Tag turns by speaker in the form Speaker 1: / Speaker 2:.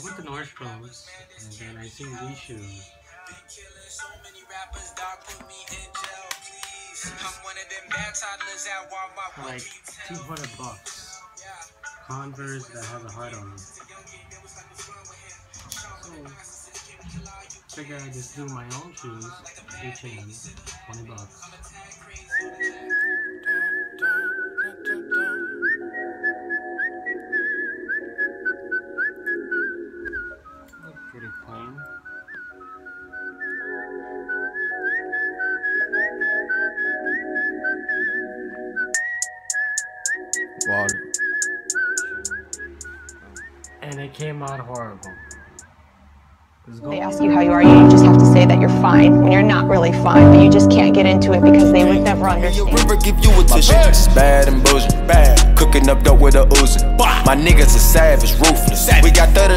Speaker 1: I went to Nordstrom's and then I seen these shoes. For like 200 bucks. Converse that has a heart on them. So, figure I just do my
Speaker 2: own shoes, each hand, 20 bucks. be playing. Log.
Speaker 3: And it came out horrible.
Speaker 4: They ask you how you are, you just have to say that you're fine when you're not really fine, but you just can't get into it because they would never understand. My river is
Speaker 5: bad and bullshit, bad. Cooking up dope with a oozing. My niggas are savage, ruthless.
Speaker 3: We got 30.